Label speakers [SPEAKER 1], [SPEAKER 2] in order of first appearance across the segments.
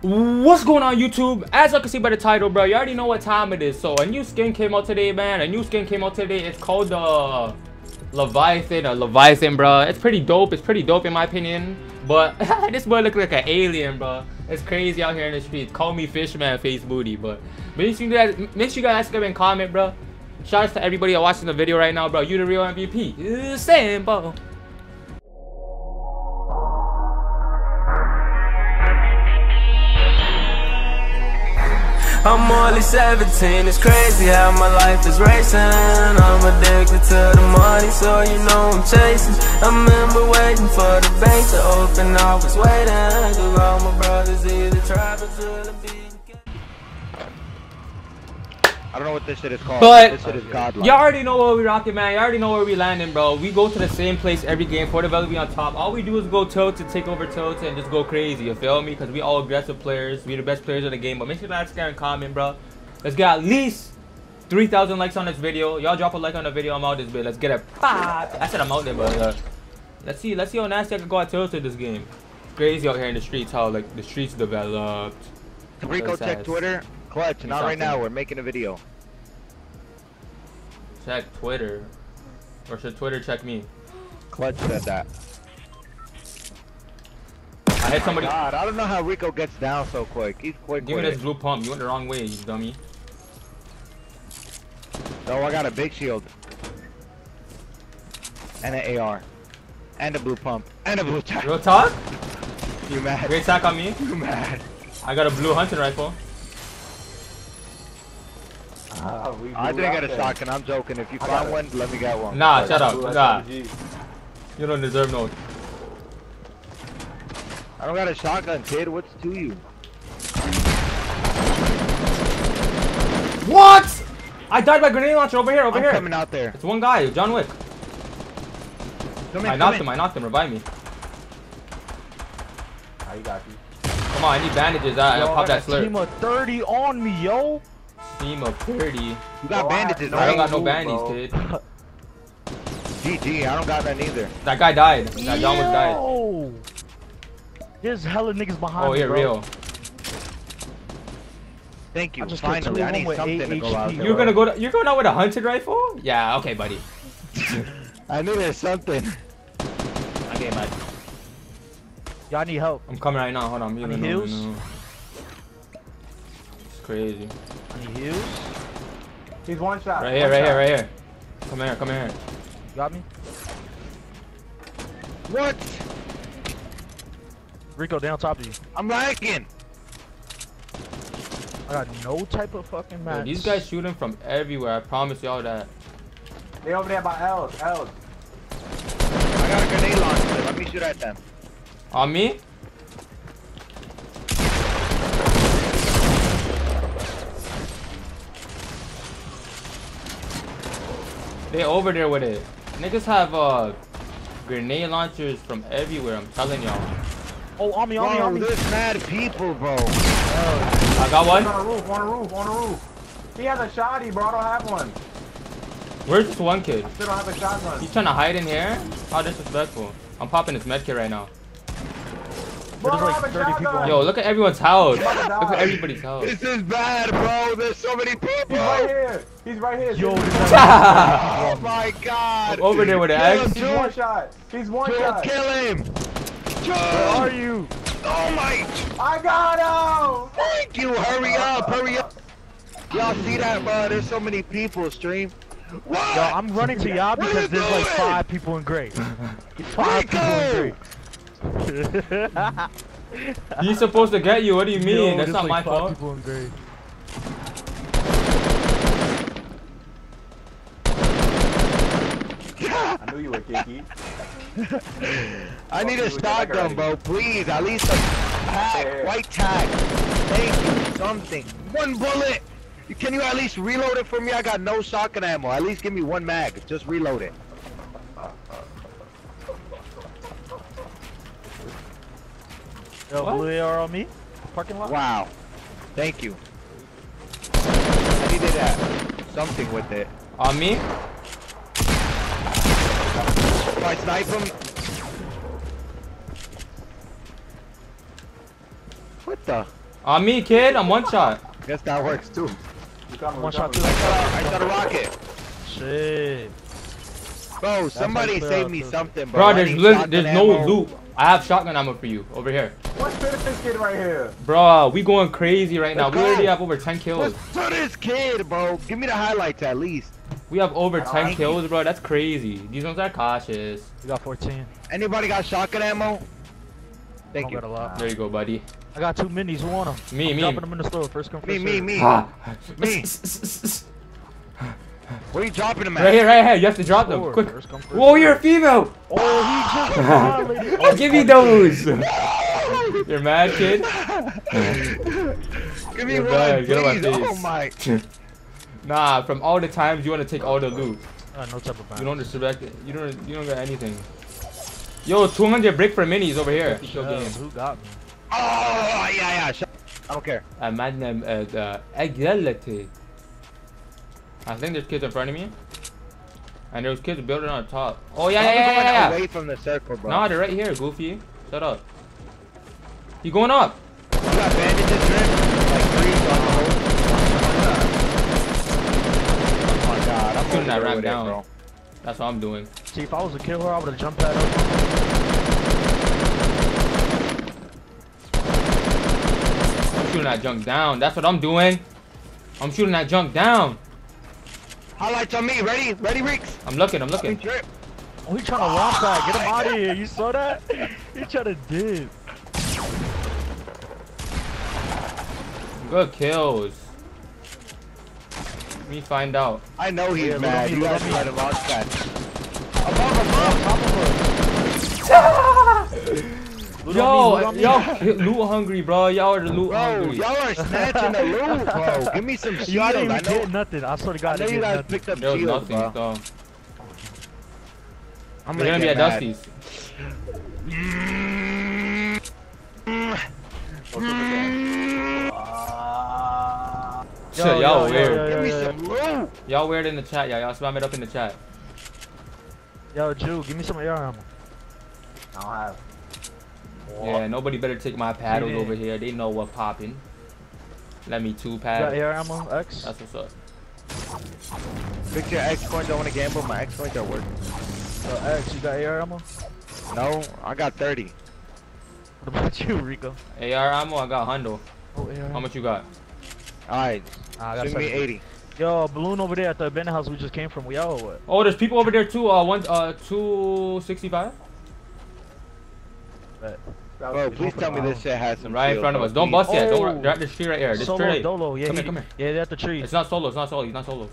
[SPEAKER 1] What's going on YouTube? As I can see by the title, bro, you already know what time it is. So a new skin came out today, man. A new skin came out today. It's called the uh, Leviathan or Leviathan, bro. It's pretty dope. It's pretty dope in my opinion. But this boy look like an alien, bro. It's crazy out here in the streets. Call me Fishman Face Booty, but make sure you guys make sure you guys subscribe and comment, bro. Shout out to everybody watching the video right now, bro. You the real MVP. Uh,
[SPEAKER 2] I'm only 17, it's crazy how my life is racing. I'm addicted to the money, so you know I'm chasing. I remember waiting for the bank to open, I was waiting. Cause all my brothers either trapping to the beat
[SPEAKER 3] I don't know what this shit is called.
[SPEAKER 1] But
[SPEAKER 3] this shit is godlike.
[SPEAKER 1] you already know where we rocking, man. Y'all already know where we landing, bro. We go to the same place every game. For the Valley be on top. All we do is go tilt to take over tilt and just go crazy. You feel me? Because we all aggressive players. We the best players in the game. But make sure to like, and comment, bro. Let's get at least 3,000 likes on this video. Y'all drop a like on the video. I'm out this bit. Let's get it. Pop. I said I'm out there, but uh, let's see. Let's see how nasty I can go at tilt in this game. Crazy out here in the streets. How like the streets developed.
[SPEAKER 3] Rico, check Twitter. Clutch, not right now. We're making a video.
[SPEAKER 1] Check Twitter. Or should Twitter check me?
[SPEAKER 3] Clutch said that.
[SPEAKER 1] I hit oh somebody.
[SPEAKER 3] God, I don't know how Rico gets down so quick. He's quick.
[SPEAKER 1] Give me this blue pump. You went the wrong way, you dummy.
[SPEAKER 3] No, I got a big shield. And an AR. And a blue pump. And a blue tack.
[SPEAKER 1] Real talk?
[SPEAKER 3] You mad?
[SPEAKER 1] Great attack on me.
[SPEAKER 3] You mad?
[SPEAKER 1] I got a blue hunting rifle.
[SPEAKER 3] I didn't get a shotgun. I'm joking. If you find one, let me get one.
[SPEAKER 1] Nah, shut up. Nah. You don't deserve no.
[SPEAKER 3] I don't got a shotgun, kid. What's to you?
[SPEAKER 1] What? I died by grenade launcher over here, over
[SPEAKER 3] I'm
[SPEAKER 1] here.
[SPEAKER 3] coming out there.
[SPEAKER 1] It's one guy, John Wick.
[SPEAKER 3] Come in,
[SPEAKER 1] I
[SPEAKER 3] come
[SPEAKER 1] knocked
[SPEAKER 3] in.
[SPEAKER 1] him, I knocked him, revive me.
[SPEAKER 4] You got you.
[SPEAKER 1] Come on, I need bandages. I, I
[SPEAKER 4] Yo,
[SPEAKER 1] pop that
[SPEAKER 4] got a Team of 30 on me, yo.
[SPEAKER 1] Team of 30.
[SPEAKER 3] You got
[SPEAKER 4] Bro, I
[SPEAKER 3] bandages,
[SPEAKER 1] I don't got no
[SPEAKER 4] Ooh,
[SPEAKER 1] bandies,
[SPEAKER 4] bro.
[SPEAKER 1] kid.
[SPEAKER 3] GG. I don't got that either.
[SPEAKER 1] That guy died. That John Wick died.
[SPEAKER 4] There's hella niggas behind
[SPEAKER 1] Oh,
[SPEAKER 4] me,
[SPEAKER 1] yeah,
[SPEAKER 4] bro.
[SPEAKER 1] real.
[SPEAKER 3] Thank you.
[SPEAKER 4] I just killed
[SPEAKER 3] Finally,
[SPEAKER 4] two
[SPEAKER 3] I
[SPEAKER 4] of them
[SPEAKER 3] need something to go out there.
[SPEAKER 1] You're gonna go. To, you're going out with a hunted rifle? Yeah. Okay, buddy.
[SPEAKER 3] I knew there's something.
[SPEAKER 1] Okay, man.
[SPEAKER 4] Y'all need help.
[SPEAKER 1] I'm coming right now. Hold on. I'm
[SPEAKER 4] Any
[SPEAKER 1] healing. No,
[SPEAKER 4] heals?
[SPEAKER 1] no. It's crazy.
[SPEAKER 4] I need heals.
[SPEAKER 5] He's one shot.
[SPEAKER 1] Right here,
[SPEAKER 5] one
[SPEAKER 1] right here, right here. Come here, come here.
[SPEAKER 4] You got me?
[SPEAKER 3] What?
[SPEAKER 4] Rico, down top of you.
[SPEAKER 3] I'm lagging.
[SPEAKER 4] I got no type of fucking
[SPEAKER 1] Yo, these guys shooting from everywhere. I promise y'all that.
[SPEAKER 5] They over there by L's. L's.
[SPEAKER 3] I got a grenade launcher. Let me shoot at them.
[SPEAKER 1] On me? They over there with it. Niggas have uh grenade launchers from everywhere. I'm telling y'all.
[SPEAKER 4] Oh, on me, on me,
[SPEAKER 3] Bro,
[SPEAKER 4] on me.
[SPEAKER 3] there's mad people, bro.
[SPEAKER 1] I got one.
[SPEAKER 5] On a roof, on a roof, on a roof. He has a shotty, bro. I don't have one.
[SPEAKER 1] Where's this one kid?
[SPEAKER 5] Still don't have a shotgun.
[SPEAKER 1] He's trying to hide in here? How disrespectful. I'm popping his medkit right now.
[SPEAKER 5] Bro, I
[SPEAKER 4] There's like 30 people
[SPEAKER 1] Yo, look at everyone's house. Look at everybody's house.
[SPEAKER 3] This is bad, bro. There's so many people.
[SPEAKER 5] He's right here. He's right here.
[SPEAKER 4] Yo,
[SPEAKER 3] Oh my god.
[SPEAKER 1] over there with an
[SPEAKER 3] Kill
[SPEAKER 1] axe.
[SPEAKER 5] He's one shot. He's one
[SPEAKER 3] Joe,
[SPEAKER 5] shot.
[SPEAKER 3] kill him.
[SPEAKER 4] Where are you?
[SPEAKER 3] Oh my.
[SPEAKER 5] I got him.
[SPEAKER 3] Thank you. Hurry up. Hurry up. Y'all see that, bro? There's so many people stream. What?
[SPEAKER 4] Yo, I'm running to y'all because
[SPEAKER 3] you
[SPEAKER 4] there's like five people in gray. Five people in
[SPEAKER 3] Rico!
[SPEAKER 4] gray.
[SPEAKER 1] He's supposed to get you. What do you mean?
[SPEAKER 4] Yo,
[SPEAKER 1] That's not my
[SPEAKER 4] like five
[SPEAKER 1] fault.
[SPEAKER 4] people in gray.
[SPEAKER 5] I knew you were Kiki.
[SPEAKER 3] I need a shotgun, bro. Please, at least a tag,
[SPEAKER 5] Yeah.
[SPEAKER 3] white tag. Thank you. Something. One bullet. Can you at least reload it for me? I got no shotgun ammo. At least give me one mag. Just reload it.
[SPEAKER 4] Yo,
[SPEAKER 1] What?
[SPEAKER 4] blue AR on me. Parking lot.
[SPEAKER 3] Wow. Thank you. I needed that. Something with it.
[SPEAKER 1] On me?
[SPEAKER 3] If I snipe him. What the?
[SPEAKER 1] On me, kid. I'm one shot.
[SPEAKER 3] Guess that works too.
[SPEAKER 5] You coming, oh,
[SPEAKER 4] One
[SPEAKER 5] we
[SPEAKER 4] shot too.
[SPEAKER 3] I got a rocket.
[SPEAKER 4] Shit.
[SPEAKER 3] Bro, somebody save
[SPEAKER 4] out
[SPEAKER 3] me
[SPEAKER 4] the-
[SPEAKER 3] something, bro.
[SPEAKER 1] Bro, there's
[SPEAKER 3] need
[SPEAKER 1] there's no
[SPEAKER 3] ammo.
[SPEAKER 1] loot. I have shotgun ammo for you over here.
[SPEAKER 5] What's this kid right here?
[SPEAKER 1] Bro, we going crazy right now.
[SPEAKER 3] Let's
[SPEAKER 1] We already have over 10 kills.
[SPEAKER 3] Listen to this kid, bro. Give me the highlights at least.
[SPEAKER 1] We have over 10
[SPEAKER 3] Thank
[SPEAKER 1] kills, bro. That's crazy. These ones are cautious.
[SPEAKER 4] We got 14.
[SPEAKER 3] Anybody got shotgun ammo? Thank you.
[SPEAKER 4] a lot.
[SPEAKER 1] There you go, buddy.
[SPEAKER 4] I got two minis. Who want them?
[SPEAKER 1] Me,
[SPEAKER 4] I'm
[SPEAKER 1] me.
[SPEAKER 4] dropping them in the store. First come, first
[SPEAKER 3] Me, me, me.
[SPEAKER 1] Ah.
[SPEAKER 3] Me. Where are you dropping them at?
[SPEAKER 1] Right here, right here. You have to drop them. Quick.
[SPEAKER 4] First come, first
[SPEAKER 1] Whoa, you're a female.
[SPEAKER 4] Oh, he just violated. Oh,
[SPEAKER 1] Give me those. You're mad, kid?
[SPEAKER 3] Give me
[SPEAKER 1] You're
[SPEAKER 3] one,
[SPEAKER 1] bad. Get on my
[SPEAKER 3] please.
[SPEAKER 1] face.
[SPEAKER 3] Oh my.
[SPEAKER 1] Nah, from all the times you want to take all the loot.
[SPEAKER 4] Uh, no type of
[SPEAKER 1] You don't respect it. You don't. You don't got anything. Yo, 200 brick for minis over here. Kill
[SPEAKER 4] Hell. Who got me?
[SPEAKER 3] Oh, yeah, yeah. I don't care.
[SPEAKER 1] A magnum uh, uh, agility. I think there's kids in front of me. And there's kids building on top. Oh yeah,
[SPEAKER 3] oh,
[SPEAKER 1] yeah,
[SPEAKER 3] yeah,
[SPEAKER 1] yeah, yeah.
[SPEAKER 3] away from the circle, bro.
[SPEAKER 1] Nah, they're right here, Goofy. Shut up. He going up.
[SPEAKER 3] You got bandages, man? Like three on the whole. Oh my god, I'm
[SPEAKER 1] Shooting that ramp down.
[SPEAKER 3] bro.
[SPEAKER 1] That's what I'm doing.
[SPEAKER 4] See, if I was a killer, I would have jumped that up.
[SPEAKER 1] I'm shooting that junk down. That's what I'm doing. I'm shooting that junk down.
[SPEAKER 3] Highlights on me. Ready? Ready, Reeks?
[SPEAKER 1] I'm looking. I'm looking.
[SPEAKER 4] Oh, he trying to launch that. Get him out of here. You saw that? He trying to dip.
[SPEAKER 1] Good kills. Let me find out.
[SPEAKER 3] I know he's
[SPEAKER 4] Yeah,
[SPEAKER 3] mad.
[SPEAKER 4] at me,
[SPEAKER 3] You
[SPEAKER 4] look
[SPEAKER 3] guys
[SPEAKER 4] at me.
[SPEAKER 3] to launch that. Above, above, top of
[SPEAKER 4] Loot
[SPEAKER 1] Yo,
[SPEAKER 4] on me, loot on me.
[SPEAKER 1] yo, loot hungry, bro. Y'all are the loot
[SPEAKER 3] Bro,
[SPEAKER 1] hungry.
[SPEAKER 3] y'all are snatching the loot, bro. Give me some shield.
[SPEAKER 4] Yo, I didn't
[SPEAKER 3] I
[SPEAKER 4] even
[SPEAKER 3] know,
[SPEAKER 4] get nothing. I swear to
[SPEAKER 3] I
[SPEAKER 4] God, I
[SPEAKER 3] know
[SPEAKER 4] didn't
[SPEAKER 3] you
[SPEAKER 4] get
[SPEAKER 3] guys
[SPEAKER 4] nothing.
[SPEAKER 3] picked up
[SPEAKER 1] There was
[SPEAKER 3] shields,
[SPEAKER 1] nothing,
[SPEAKER 3] bro.
[SPEAKER 1] so.
[SPEAKER 3] I'm
[SPEAKER 1] We're gonna be
[SPEAKER 3] get
[SPEAKER 1] at
[SPEAKER 3] mad.
[SPEAKER 1] Dusty's.
[SPEAKER 4] Yo,
[SPEAKER 1] Shit, y'all
[SPEAKER 4] yo, yo,
[SPEAKER 1] weird.
[SPEAKER 3] Give me some loot.
[SPEAKER 1] Y'all weird in the chat, y'all. Y'all spam it up in the chat.
[SPEAKER 4] Yo, Jew, give me some AR ammo.
[SPEAKER 5] I don't have.
[SPEAKER 1] Yeah, nobody better take my paddles
[SPEAKER 4] Yeah.
[SPEAKER 1] over here. They know what popping. Let me two
[SPEAKER 4] You got
[SPEAKER 1] paddles.
[SPEAKER 4] AR ammo, X?
[SPEAKER 1] That's what's up.
[SPEAKER 3] Fix your X coins. I want to gamble. My X coins are working.
[SPEAKER 4] Yo, X, you got AR ammo?
[SPEAKER 3] No, I got 30.
[SPEAKER 4] What about you, Rico?
[SPEAKER 1] AR ammo, I got Hundo.
[SPEAKER 4] Oh, AR
[SPEAKER 1] How much you got?
[SPEAKER 3] Alright,
[SPEAKER 4] Ah, I got
[SPEAKER 3] swing me 80.
[SPEAKER 4] Yo, balloon over there at the abandoned house we just came from. We out or what?
[SPEAKER 1] Oh, there's people over there too. Uh, one, uh, two sixty-five.
[SPEAKER 3] Bro, please tell me this shit has some
[SPEAKER 1] Right in front of us. Don't
[SPEAKER 3] please.
[SPEAKER 1] bust yet. Don't oh. worry.
[SPEAKER 4] Oh.
[SPEAKER 1] They're at the tree right here. This
[SPEAKER 4] Solo,
[SPEAKER 1] tree.
[SPEAKER 4] Dolo, yeah,
[SPEAKER 1] Come
[SPEAKER 4] he,
[SPEAKER 1] here, come here.
[SPEAKER 4] yeah, they're at the tree.
[SPEAKER 1] It's not solo. It's not solo. He's not solos.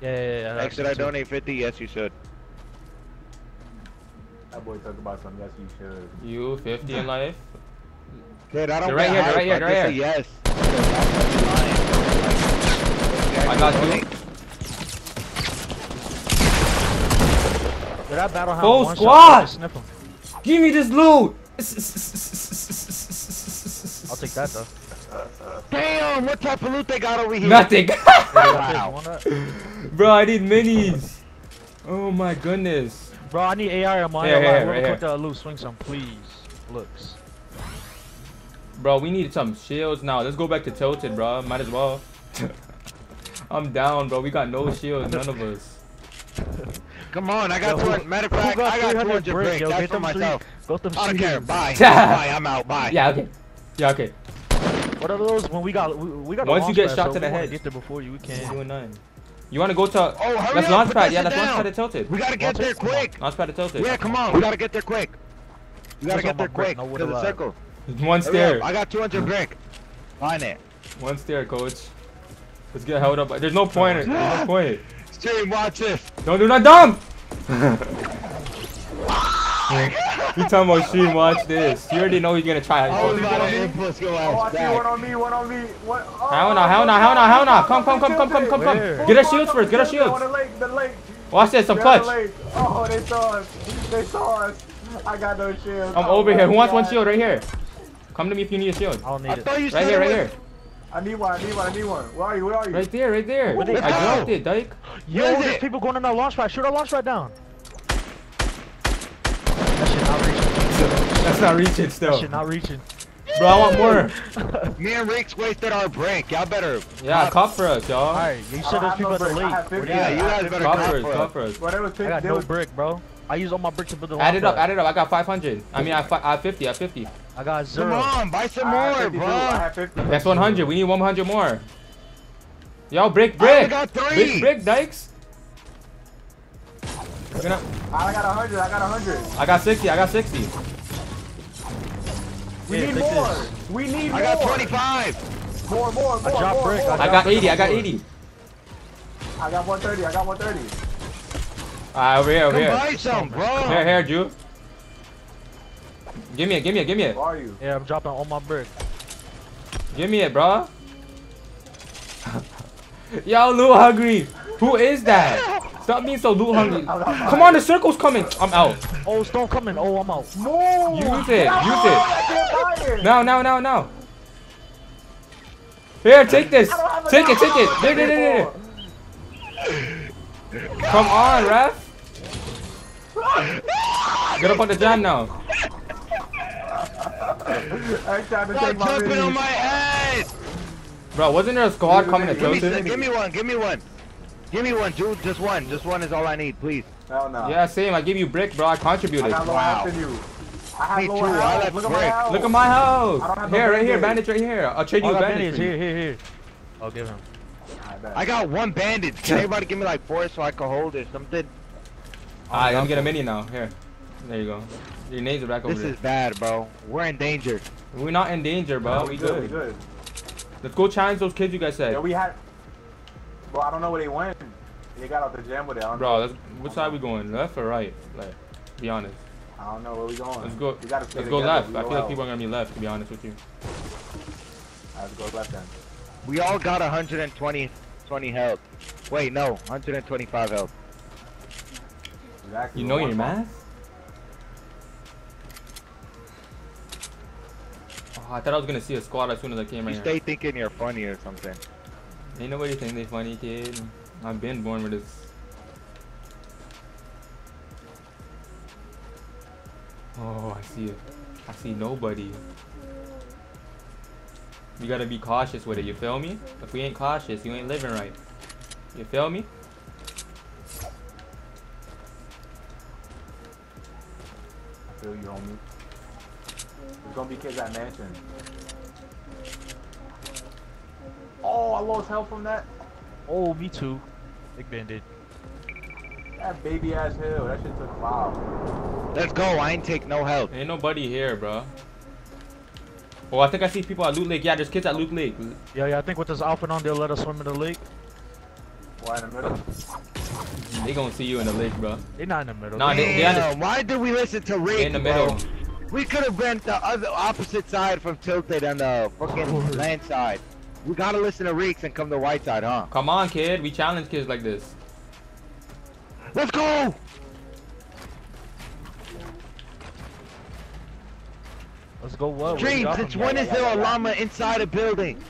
[SPEAKER 4] Yeah, yeah, yeah.
[SPEAKER 3] Hey, should I
[SPEAKER 4] too.
[SPEAKER 3] donate 50? Yes, you should.
[SPEAKER 5] That boy talk about some. Yes, you should.
[SPEAKER 1] You 50 in life.
[SPEAKER 3] Kid, I don't
[SPEAKER 1] They're right here, they're right here, they're right
[SPEAKER 3] say yes.
[SPEAKER 1] I got you.
[SPEAKER 4] Yeah, that battle hound
[SPEAKER 1] Full
[SPEAKER 4] one
[SPEAKER 1] squad!
[SPEAKER 4] shot. Sniff him.
[SPEAKER 1] Give me this loot.
[SPEAKER 4] I'll take that though.
[SPEAKER 3] Damn, what type of loot they got over here?
[SPEAKER 1] Nothing.
[SPEAKER 3] Wow.
[SPEAKER 4] You want that?
[SPEAKER 1] Bro, I need minis. Oh my goodness.
[SPEAKER 4] Bro, I need AR ammo. I
[SPEAKER 1] Here,
[SPEAKER 4] ain't gonna lie.
[SPEAKER 1] here,
[SPEAKER 4] Whoever
[SPEAKER 1] right here.
[SPEAKER 4] that loot, swing some, please. Looks.
[SPEAKER 1] Bro, we need some shields now. Let's go back to tilted, bro. Might as well. I'm down, bro. We got no shields, none of us.
[SPEAKER 3] Come on, I got
[SPEAKER 4] Yo,
[SPEAKER 3] 200. Matter of
[SPEAKER 4] Who
[SPEAKER 3] fact, I got
[SPEAKER 4] 300
[SPEAKER 3] 200
[SPEAKER 4] brick,
[SPEAKER 3] bricks.
[SPEAKER 4] yo,
[SPEAKER 3] That's for
[SPEAKER 4] them three-
[SPEAKER 3] myself.
[SPEAKER 4] Go them
[SPEAKER 3] I don't care. Bye. Bye. I'm out. Bye.
[SPEAKER 1] Yeah, okay. Yeah, okay.
[SPEAKER 4] What are those? When we got, we, we got.
[SPEAKER 1] Once you get shot
[SPEAKER 4] so
[SPEAKER 1] to the head.
[SPEAKER 4] Get there before you. We
[SPEAKER 1] Ain't
[SPEAKER 4] can.
[SPEAKER 1] doing nothing. You want to go to?
[SPEAKER 3] Oh, hurry
[SPEAKER 1] That's
[SPEAKER 3] up.
[SPEAKER 1] launch
[SPEAKER 3] put
[SPEAKER 1] pad. Yeah,
[SPEAKER 3] shit
[SPEAKER 1] that's launch
[SPEAKER 3] down.
[SPEAKER 1] pad at tilted.
[SPEAKER 3] We gotta get
[SPEAKER 4] Launch
[SPEAKER 3] there
[SPEAKER 4] it? Come on.
[SPEAKER 3] quick.
[SPEAKER 1] Launch pad at tilted.
[SPEAKER 3] Yeah, come on. We gotta get there quick. We gotta get there quick
[SPEAKER 4] Nowhere
[SPEAKER 3] to
[SPEAKER 4] to
[SPEAKER 3] the circle.
[SPEAKER 1] One stair.
[SPEAKER 3] I got 200 brick. Find it.
[SPEAKER 1] One stair, coach. Let's get held up. There's no point. There's no point.
[SPEAKER 3] Stream, watch this.
[SPEAKER 1] Don't do not dumb. you talking about stream? Watch this. You already know he's gonna try.
[SPEAKER 3] I was
[SPEAKER 1] Hell
[SPEAKER 3] about to influence
[SPEAKER 5] Oh, I see one on me. One on me. What? Oh,
[SPEAKER 1] no! Hell no! Hell no! Hell no! Come! Come! Come! Come! Come! Come! Come!
[SPEAKER 4] Where?
[SPEAKER 1] Get our shields first. Get our
[SPEAKER 5] On
[SPEAKER 1] shields.
[SPEAKER 5] the lake. The lake.
[SPEAKER 1] Watch this. I'm
[SPEAKER 5] They're on the
[SPEAKER 1] clutch.
[SPEAKER 5] Oh, they saw us. They saw us. I got no shield.
[SPEAKER 1] I'm
[SPEAKER 5] Oh
[SPEAKER 1] over here. Who wants one
[SPEAKER 5] oh,
[SPEAKER 1] shield right here? Come to me if you need a shield.
[SPEAKER 4] I don't need it.
[SPEAKER 3] thought you said
[SPEAKER 1] Right here. Right here.
[SPEAKER 5] I need one. I need one. I need one. Where are you? Where are you?
[SPEAKER 1] Right there. Right there.
[SPEAKER 4] Where they
[SPEAKER 1] I
[SPEAKER 3] go?
[SPEAKER 1] dropped it, Dyke.
[SPEAKER 4] Yo,
[SPEAKER 3] Where is
[SPEAKER 4] there's
[SPEAKER 3] it?
[SPEAKER 4] people going on that launch pad. Shoot our launch pad down. That shit not reaching.
[SPEAKER 1] That's not reaching
[SPEAKER 4] That
[SPEAKER 1] still.
[SPEAKER 4] shit not reaching.
[SPEAKER 1] Bro, I want more.
[SPEAKER 3] Me and Riggs wasted our break. Y'all better.
[SPEAKER 1] Yeah, cop for us, y'all.
[SPEAKER 4] Alright, you said
[SPEAKER 5] don't
[SPEAKER 4] there's
[SPEAKER 5] have
[SPEAKER 4] people
[SPEAKER 5] no
[SPEAKER 4] at the
[SPEAKER 5] brick. I
[SPEAKER 4] lake.
[SPEAKER 5] have
[SPEAKER 4] Where
[SPEAKER 5] 50.
[SPEAKER 4] they
[SPEAKER 3] Yeah, you guys better
[SPEAKER 1] Cop
[SPEAKER 3] cop
[SPEAKER 1] for us,
[SPEAKER 3] for
[SPEAKER 1] cop for us.
[SPEAKER 5] Bro, there was
[SPEAKER 4] I got no
[SPEAKER 5] was-
[SPEAKER 4] brick, bro. I used all my bricks to build the
[SPEAKER 1] Add it up, add it up. I got 500. I mean, I, fi- I have 50, I have 50.
[SPEAKER 4] Pad. I got
[SPEAKER 3] Come
[SPEAKER 4] zero.
[SPEAKER 3] on, buy some
[SPEAKER 5] I
[SPEAKER 3] more, bro.
[SPEAKER 5] I had 50.
[SPEAKER 1] That's 100. We need 100 more. Yo, brick,
[SPEAKER 3] I
[SPEAKER 1] brick.
[SPEAKER 3] only got three.
[SPEAKER 1] Brick, brick, Dykes. We're gonna-
[SPEAKER 5] I got 100. I got 100.
[SPEAKER 1] I got 60, I got 60.
[SPEAKER 5] We
[SPEAKER 4] Yeah,
[SPEAKER 5] need more.
[SPEAKER 4] this.
[SPEAKER 5] We need
[SPEAKER 3] I got 25.
[SPEAKER 5] More, more, more.
[SPEAKER 4] dropped
[SPEAKER 5] more,
[SPEAKER 4] brick.
[SPEAKER 5] more.
[SPEAKER 4] I
[SPEAKER 1] I got 80, I got 80.
[SPEAKER 5] I got 130. I got 130.
[SPEAKER 1] Alright, over here, over
[SPEAKER 3] Come
[SPEAKER 1] here.
[SPEAKER 3] buy some, bro.
[SPEAKER 1] Here, here, Drew. Give me it, give me it, give me it.
[SPEAKER 5] Where are you?
[SPEAKER 4] Yeah, I'm dropping all my brick.
[SPEAKER 1] Give me it, bro. Yo, loot hungry. Who is that? Stop being so loot hungry. Come on, the circle's coming. I'm out.
[SPEAKER 4] Oh, stone coming. Oh, I'm out.
[SPEAKER 5] Move.
[SPEAKER 1] Use it,
[SPEAKER 5] No,
[SPEAKER 1] use it.
[SPEAKER 5] I can't buy it.
[SPEAKER 1] Now, now, now, now. Here, take this.
[SPEAKER 5] I don't
[SPEAKER 1] Take it, take it. There, there, there, there. Come on, ref. Get up on the jam now.
[SPEAKER 5] I tried to
[SPEAKER 3] Stop
[SPEAKER 5] take my
[SPEAKER 3] jumping on my head.
[SPEAKER 1] Bro, wasn't there a squad coming to
[SPEAKER 3] Give me,
[SPEAKER 1] Tilted?
[SPEAKER 3] give me one. Give me one. Give me one, dude. Just one. Just one is all I need, please.
[SPEAKER 5] Hell no.
[SPEAKER 1] Yeah, same. I give you brick, bro. I
[SPEAKER 5] I
[SPEAKER 1] contributed.
[SPEAKER 5] got lower
[SPEAKER 3] Wow.
[SPEAKER 5] health than you. I have
[SPEAKER 3] Me
[SPEAKER 5] lower
[SPEAKER 3] too, I
[SPEAKER 5] health.
[SPEAKER 3] left
[SPEAKER 5] Look at my
[SPEAKER 3] brick.
[SPEAKER 5] health.
[SPEAKER 1] Look at my
[SPEAKER 5] I
[SPEAKER 1] house.
[SPEAKER 5] no
[SPEAKER 1] Here, right here,
[SPEAKER 5] bandage.
[SPEAKER 1] bandage right here. I'll trade you
[SPEAKER 4] I
[SPEAKER 1] a
[SPEAKER 4] got
[SPEAKER 1] bandage.
[SPEAKER 4] bandage. Here, here, here. I'll give him.
[SPEAKER 5] I.
[SPEAKER 3] I got one bandage. Can everybody give me like four so I can hold it? Something.
[SPEAKER 1] Alright, let me get a mini now. Here. There you go. Your nades are back over
[SPEAKER 3] This
[SPEAKER 1] there.
[SPEAKER 3] is bad, bro. We're in danger.
[SPEAKER 1] We're not in danger, bro.
[SPEAKER 5] No,
[SPEAKER 1] we
[SPEAKER 5] we
[SPEAKER 1] good.
[SPEAKER 5] We good.
[SPEAKER 1] Let's go challenge those kids you guys said.
[SPEAKER 5] Yeah, we had. Bro, I don't know where they went. They got out the gym with it. I don't
[SPEAKER 1] Bro,
[SPEAKER 5] know.
[SPEAKER 1] which side we going? Left or right? Like, be honest.
[SPEAKER 5] I don't know where we going.
[SPEAKER 1] Let's go.
[SPEAKER 5] We gotta stay
[SPEAKER 1] Let's go left.
[SPEAKER 5] We
[SPEAKER 1] I
[SPEAKER 5] go
[SPEAKER 1] feel like people are gonna be left. To be honest with you.
[SPEAKER 5] Let's go left then.
[SPEAKER 3] We all got 120 20 health. Wait, no, 125 health.
[SPEAKER 5] Exactly.
[SPEAKER 1] You know
[SPEAKER 5] One
[SPEAKER 1] your
[SPEAKER 5] ball.
[SPEAKER 1] math? I thought I was gonna see a squad as soon as I came
[SPEAKER 3] You
[SPEAKER 1] right
[SPEAKER 3] stay
[SPEAKER 1] here.
[SPEAKER 3] thinking you're funny or something.
[SPEAKER 1] Ain't nobody think they funny, kid. I've been born with this. Oh, I see it. I see nobody. You gotta be cautious with it, you feel me? If we ain't cautious, you ain't living right. You feel me?
[SPEAKER 5] There's gonna be kids at mansion. Oh, I lost health from that.
[SPEAKER 4] Oh, me too. Big bandit.
[SPEAKER 5] That baby ass hill. That shit took wow.
[SPEAKER 3] Let's go. I ain't take no health.
[SPEAKER 1] Ain't nobody here, bro. Oh, I think I see people at Loot Lake. Yeah, there's kids at Loot Lake.
[SPEAKER 4] Yeah, yeah. I think with this outfit on, they'll let us swim in the lake.
[SPEAKER 5] Why in the middle?
[SPEAKER 1] They gonna see you in the lake, bro.
[SPEAKER 4] They're not in the middle.
[SPEAKER 1] Nah, they- they
[SPEAKER 3] Damn,
[SPEAKER 1] under-
[SPEAKER 3] why did we listen to Rick?
[SPEAKER 1] They in the
[SPEAKER 3] bro?
[SPEAKER 1] Middle.
[SPEAKER 3] We could have been the other opposite side from Tilted and the fucking land side. We gotta listen to Reeks and come to white side, huh?
[SPEAKER 1] Come on, kid. We challenge kids like this.
[SPEAKER 3] Let's go!
[SPEAKER 4] Let's go. What? Where you
[SPEAKER 3] Dream,
[SPEAKER 4] got
[SPEAKER 3] since
[SPEAKER 4] them?
[SPEAKER 3] when is there a
[SPEAKER 5] yeah.
[SPEAKER 3] llama inside a building?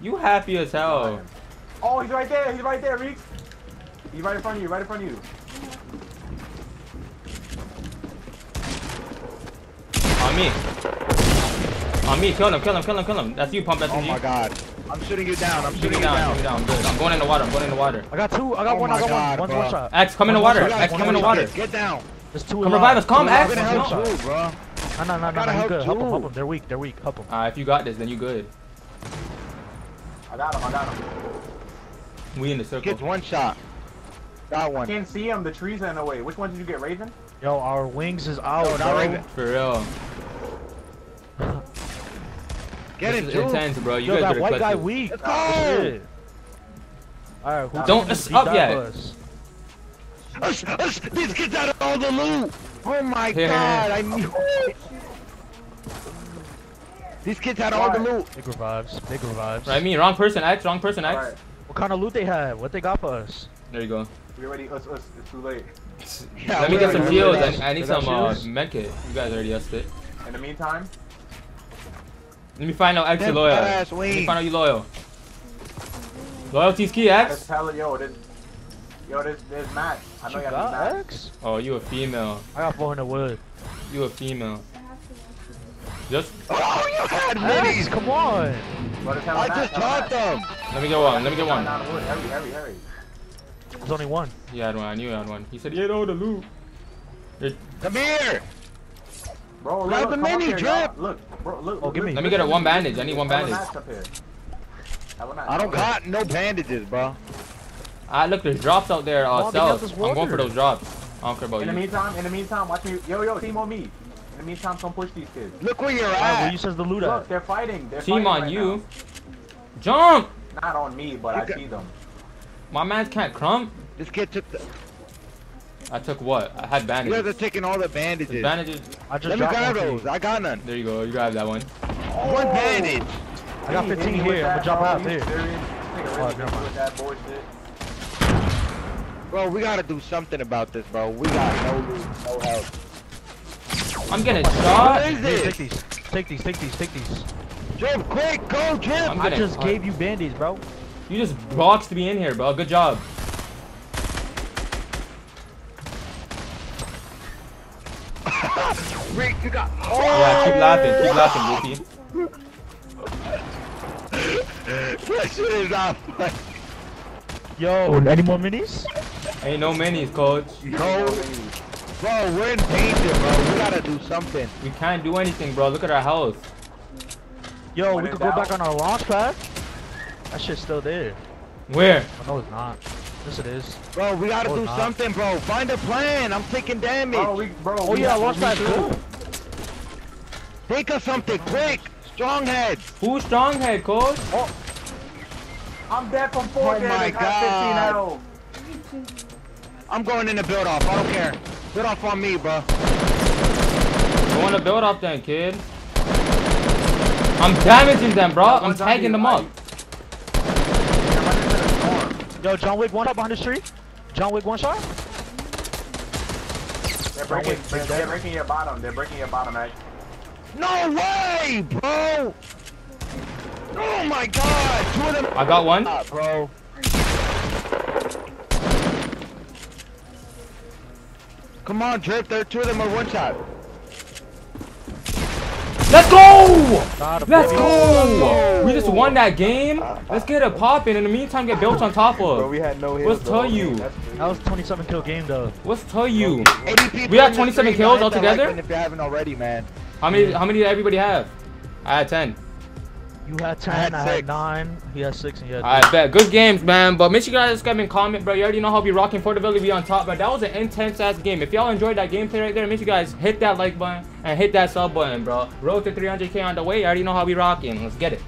[SPEAKER 1] You happy as hell.
[SPEAKER 5] Oh, he's right there. He's right there, Reeks. He's right in front of you. Right in front of you.
[SPEAKER 1] On me. On me. Kill him. Kill him. Kill him. Kill him. That's you, pump. That's
[SPEAKER 3] Oh
[SPEAKER 1] you.
[SPEAKER 3] my god. I'm shooting you down. I'm
[SPEAKER 1] Shoot
[SPEAKER 3] shooting
[SPEAKER 1] me
[SPEAKER 3] you
[SPEAKER 1] down.
[SPEAKER 3] Down.
[SPEAKER 1] down. Good. I'm going in the water. I'm going in the water.
[SPEAKER 4] I got two. I got
[SPEAKER 3] Oh
[SPEAKER 4] one. I got
[SPEAKER 3] God,
[SPEAKER 4] one. One's one shot.
[SPEAKER 1] X, come in the water.
[SPEAKER 4] shot,
[SPEAKER 1] X, come in the water.
[SPEAKER 3] Get down.
[SPEAKER 4] There's two.
[SPEAKER 1] Come
[SPEAKER 4] alive.
[SPEAKER 1] revive us. Come,
[SPEAKER 4] Two
[SPEAKER 1] X.
[SPEAKER 4] alive,
[SPEAKER 3] I'm gonna help you, bro.
[SPEAKER 4] No, no, no, no,
[SPEAKER 3] gotta
[SPEAKER 4] no.
[SPEAKER 3] help
[SPEAKER 4] Good. Help them. Help them. They're weak. They're weak. Help them.
[SPEAKER 1] Uh, if you got this, then you good.
[SPEAKER 5] I got him. I got him.
[SPEAKER 1] We in the circle.
[SPEAKER 3] Gets one shot. Got
[SPEAKER 5] I
[SPEAKER 3] one.
[SPEAKER 5] can't see him. The trees are in the way. Which one did you get, Raven?
[SPEAKER 4] Yo, our wings is out.
[SPEAKER 3] No, not. Raven.
[SPEAKER 1] For real.
[SPEAKER 3] Get
[SPEAKER 1] this
[SPEAKER 3] it,
[SPEAKER 1] is
[SPEAKER 3] dude.
[SPEAKER 1] intense, bro. You
[SPEAKER 4] Yo,
[SPEAKER 1] guys
[SPEAKER 4] that
[SPEAKER 1] better
[SPEAKER 4] white guy
[SPEAKER 1] this.
[SPEAKER 4] weak.
[SPEAKER 3] Let's go.
[SPEAKER 4] shit. All right, who
[SPEAKER 5] Don't
[SPEAKER 4] deep
[SPEAKER 1] us up yet.
[SPEAKER 4] us?
[SPEAKER 3] Us, us, these kids out of all the loot. Oh my
[SPEAKER 1] Here.
[SPEAKER 3] god, I knew it. These kids had all the loot.
[SPEAKER 4] Big revives. Big revives.
[SPEAKER 1] I mean, wrong person, X. Wrong person, X.
[SPEAKER 5] Alright.
[SPEAKER 4] What kind of loot they have? What they got for us?
[SPEAKER 1] There you go.
[SPEAKER 5] We already. Us, us. It's too late.
[SPEAKER 3] Yeah,
[SPEAKER 1] Let me get some
[SPEAKER 3] already-
[SPEAKER 1] shields.
[SPEAKER 3] we're
[SPEAKER 1] I, I need some uh,
[SPEAKER 4] shields?
[SPEAKER 1] med kit. You guys already asked it.
[SPEAKER 5] In the meantime,
[SPEAKER 1] Let me find out X is
[SPEAKER 3] Them
[SPEAKER 1] loyal. Let me find out you loyal. Loyalty's key,
[SPEAKER 5] just
[SPEAKER 1] X.
[SPEAKER 5] tell it, yo, this, yo, this, this match. I know
[SPEAKER 4] You
[SPEAKER 5] you have
[SPEAKER 4] got
[SPEAKER 5] to match.
[SPEAKER 4] X?
[SPEAKER 1] Oh, you a female.
[SPEAKER 4] I got four in 400 wood.
[SPEAKER 1] You a female. Just
[SPEAKER 3] Oh, you had
[SPEAKER 4] Yes,
[SPEAKER 3] minis.
[SPEAKER 4] come on.
[SPEAKER 5] I just have
[SPEAKER 3] I
[SPEAKER 5] a
[SPEAKER 3] just
[SPEAKER 5] match,
[SPEAKER 3] taught
[SPEAKER 5] have a
[SPEAKER 3] them.
[SPEAKER 1] let me get one. Let me get one.
[SPEAKER 5] Down. Hurry, hurry, hurry.
[SPEAKER 4] There's only one.
[SPEAKER 1] He had one. I knew he had one. He said he had all the loot.
[SPEAKER 3] Come here.
[SPEAKER 5] Bro, look,
[SPEAKER 3] Grab
[SPEAKER 5] look,
[SPEAKER 3] the
[SPEAKER 5] come
[SPEAKER 3] mini,
[SPEAKER 5] here,
[SPEAKER 3] drip.
[SPEAKER 5] y'all. Look, bro, look.
[SPEAKER 4] Oh, give
[SPEAKER 5] look,
[SPEAKER 4] me.
[SPEAKER 1] Let me get a one bandage. I need one bandage.
[SPEAKER 5] match up here. Have a match.
[SPEAKER 3] I don't got no bandages, bro.
[SPEAKER 1] Ah, look, there's drops out there. Uh,
[SPEAKER 4] on, get out
[SPEAKER 1] south.
[SPEAKER 4] this
[SPEAKER 1] I'm going for those drops. I don't care about
[SPEAKER 5] In the meantime, in the meantime, watch me. Yo, yo, team on me. In the meantime, come push these kids.
[SPEAKER 3] Look where you're
[SPEAKER 4] at. where
[SPEAKER 3] at.
[SPEAKER 4] you says the loot
[SPEAKER 5] Look, they're fighting. They're
[SPEAKER 1] Team
[SPEAKER 5] fighting
[SPEAKER 1] on
[SPEAKER 5] right
[SPEAKER 1] you. Jump!
[SPEAKER 5] Not on me, but
[SPEAKER 3] You
[SPEAKER 5] I
[SPEAKER 3] got-
[SPEAKER 5] see them.
[SPEAKER 1] My man's can't crump.
[SPEAKER 3] This kid took the.
[SPEAKER 1] I took what? I had bandages.
[SPEAKER 3] You guys are taking all the bandages.
[SPEAKER 1] Bandages.
[SPEAKER 4] I just
[SPEAKER 3] Let me grab those. I got none.
[SPEAKER 1] There you go. You grab that one.
[SPEAKER 3] One bandage.
[SPEAKER 4] I got
[SPEAKER 5] Hit
[SPEAKER 4] 15
[SPEAKER 5] with
[SPEAKER 4] here. I'm gonna drop out
[SPEAKER 5] You
[SPEAKER 4] there.
[SPEAKER 5] serious?
[SPEAKER 4] Oh,
[SPEAKER 5] really
[SPEAKER 4] never
[SPEAKER 5] hit me
[SPEAKER 4] mind.
[SPEAKER 5] with that bullshit.
[SPEAKER 3] Bro, we gotta do something about this, bro. We got no loot, no help.
[SPEAKER 1] I'm getting
[SPEAKER 3] What
[SPEAKER 1] shot.
[SPEAKER 3] is
[SPEAKER 4] Here,
[SPEAKER 3] this?
[SPEAKER 4] take these. Take these, take these, take these.
[SPEAKER 3] Drip, quick, go, Drip.
[SPEAKER 1] I'm
[SPEAKER 4] I
[SPEAKER 1] getting
[SPEAKER 4] just
[SPEAKER 1] shot.
[SPEAKER 4] gave you band-aids, bro.
[SPEAKER 1] You just boxed me in here, bro. Good job.
[SPEAKER 3] Rick, you got.
[SPEAKER 1] Yeah, keep laughing. Keep laughing, Goofy.
[SPEAKER 3] that shit is not funny.
[SPEAKER 4] Yo, oh, any more minis?
[SPEAKER 1] Ain't no minis, coach.
[SPEAKER 3] Yo, bro, we're in danger, bro. We gotta do something.
[SPEAKER 1] We can't do anything, bro. Look at our health.
[SPEAKER 4] Yo,
[SPEAKER 5] When
[SPEAKER 4] we could go
[SPEAKER 5] doubt.
[SPEAKER 4] back on our launch pad. That shit's still there.
[SPEAKER 1] Where?
[SPEAKER 4] Oh, no, it's not. Yes, it is.
[SPEAKER 3] Bro, we gotta
[SPEAKER 4] Oh,
[SPEAKER 3] do
[SPEAKER 4] nah.
[SPEAKER 3] something, bro. Find a plan. I'm taking damage.
[SPEAKER 5] Bro, we, bro,
[SPEAKER 4] Oh,
[SPEAKER 5] we
[SPEAKER 4] yeah,
[SPEAKER 5] have-
[SPEAKER 4] launch
[SPEAKER 5] we
[SPEAKER 4] pad's
[SPEAKER 5] too.
[SPEAKER 4] cool.
[SPEAKER 3] Think of something quick. Strong head.
[SPEAKER 1] Who's stronghead, coach? Oh.
[SPEAKER 5] I'm dead from four
[SPEAKER 3] Oh
[SPEAKER 5] damage.
[SPEAKER 3] my
[SPEAKER 5] I have 15
[SPEAKER 3] God.
[SPEAKER 5] health.
[SPEAKER 3] I'm going in the build off. I don't care. Build off on me, bro.
[SPEAKER 1] Go on to build up then, kid. I'm damaging them, bro. I'm
[SPEAKER 5] One's on
[SPEAKER 1] tagging them up.
[SPEAKER 5] They're running to the storm.
[SPEAKER 4] Yo, John Wick one shot behind this tree. John Wick one shot.
[SPEAKER 5] They're breaking,
[SPEAKER 4] wait,
[SPEAKER 5] they're,
[SPEAKER 4] they're
[SPEAKER 5] they're breaking your bottom. They're breaking your bottom, Egg.
[SPEAKER 3] No way, bro. Oh my god. Two of them.
[SPEAKER 1] I got one.
[SPEAKER 3] Bro. Come on, Drip. There, two of them are one shot.
[SPEAKER 1] Let's go! Let's go! We just won that game. Uh, uh, Let's get it popping. In the meantime, get built on top of.
[SPEAKER 5] We had no
[SPEAKER 1] What's tell you?
[SPEAKER 4] That was 27 kill game though.
[SPEAKER 1] What's tell you? We
[SPEAKER 3] had
[SPEAKER 1] 27 kills
[SPEAKER 3] Hit that like
[SPEAKER 1] altogether?
[SPEAKER 3] If you haven't already, man.
[SPEAKER 1] How many? How many did everybody have? I had ten.
[SPEAKER 4] You had 10, I
[SPEAKER 3] had
[SPEAKER 4] had, 9, he had 6, and you had
[SPEAKER 1] I bet. Good games, man. But make sure you guys subscribe and comment, bro. You already know how we rocking for the. We on top, but that was an intense ass game. If y'all enjoyed that gameplay right there, make sure you guys hit that like button and hit that sub button, bro. Road to 300k on the way. You already know how we rocking. Let's get it.